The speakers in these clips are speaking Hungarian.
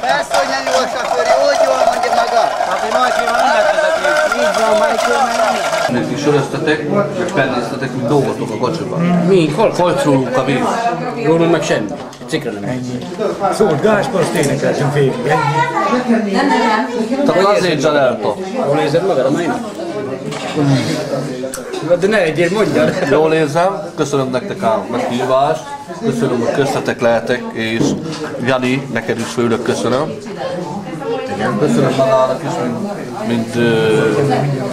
Persze, hogy nem jó a sofőr, úgy jól mondja maga. Hát én majd nem lehet vezetni. Így van, majd jól nem is söröztetek, meg pennéztetek, mint dolgoztok a kocsiban. Mi? Hol? Folytszólunk a víz. Rólunk meg semmi. Cikra nem megy. Szólt Gáspar, azt énekeltem végig. Tehát azért Gianelto. Jól érzed magad a mai De ne egyél, mondjad. Jól érzem, köszönöm nektek a meghívást, köszönöm, hogy köztetek lehetek, és Jani, neked is főleg köszönöm. Igen, köszönöm magának is, mint, mint, ö,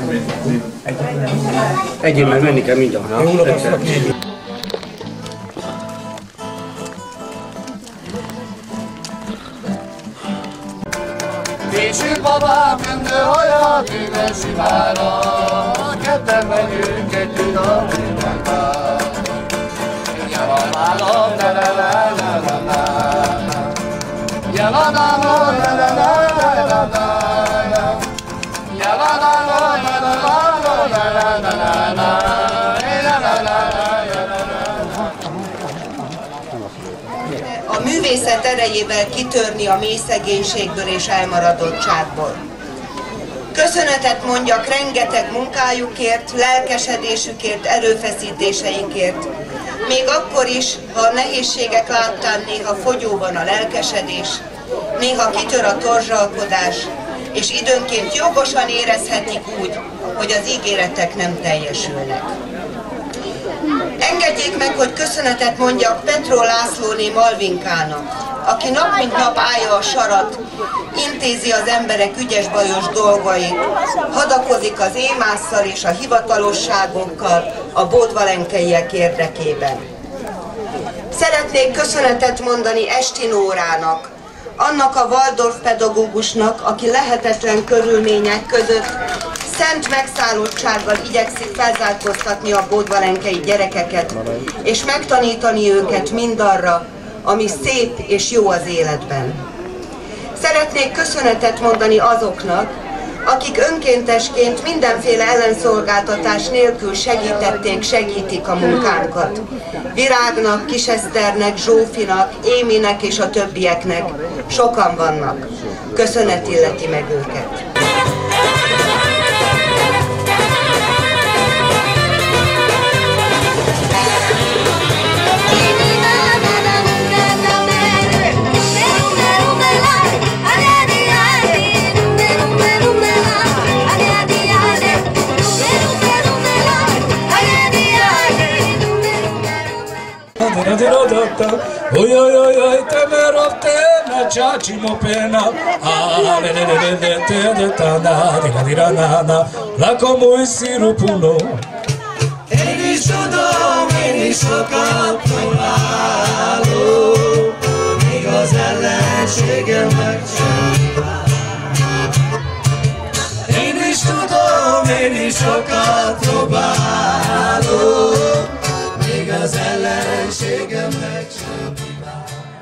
mint, mint Egyél, mert menni kell mindjárt. Jó napot, Késő babám, göndő olyan éves imára, A művészet erejével kitörni a mély szegénységből és elmaradottságból. Köszönetet mondjak rengeteg munkájukért, lelkesedésükért, erőfeszítéseikért. Még akkor is, ha a nehézségek láttán néha fogyóban a lelkesedés, néha kitör a torzsalkodás, és időnként jogosan érezhetik úgy, hogy az ígéretek nem teljesülnek. Engedjék meg, hogy köszönetet mondjak Petró Lászlóné Malvinkának, aki nap mint nap állja a sarat, intézi az emberek ügyes-bajos dolgait, hadakozik az émásszal és a hivatalosságokkal a bódvalenkeiek érdekében. Szeretnék köszönetet mondani Esti Nórának, annak a Waldorf pedagógusnak, aki lehetetlen körülmények között szent megszállottsággal igyekszik felzárkóztatni a bódvalenkei gyerekeket, és megtanítani őket mindarra, ami szép és jó az életben. Szeretnék köszönetet mondani azoknak, akik önkéntesként mindenféle ellenszolgáltatás nélkül segítették, segítik a munkánkat. Virágnak, Kiseszternek, Zsófinak, Éminek és a többieknek. Sokan vannak. Köszönet illeti meg őket. Oi, oi, oi, oi, temero tena, giacimo pena, ah, a le le le le te de tana, de la diranana, la como in sirupuno. Eni sudo, eni sokapulalo, még az ellenségem megcsinál. Én is tudom, én is sokat próbálok, az ellenségem legcsapibál.